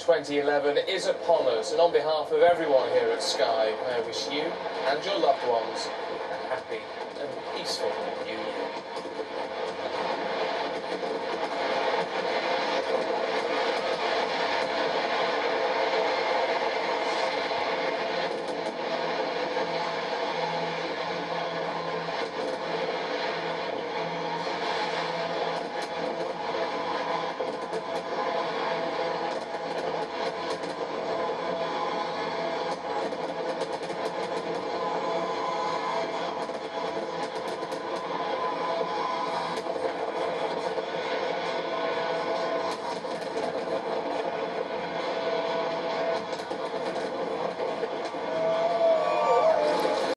2011 is upon us, and on behalf of everyone here at Sky, I wish you and your loved ones a happy and peaceful New Year.